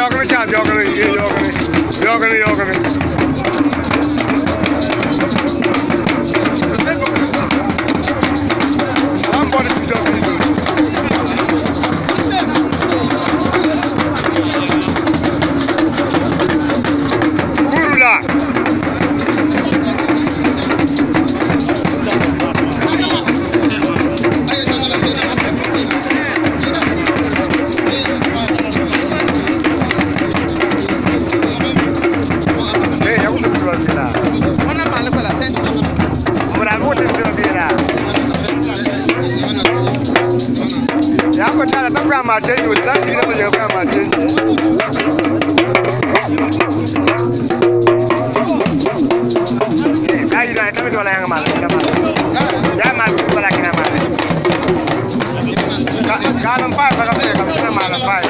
യോഗണി ചാ യോഗണി യോഗണി യോഗണി യോഗണി ma change without you never you ma change Kaji na tabi wala yang mal. Cái mal wala kina mal. kanan fa phải. ka ka ma na fa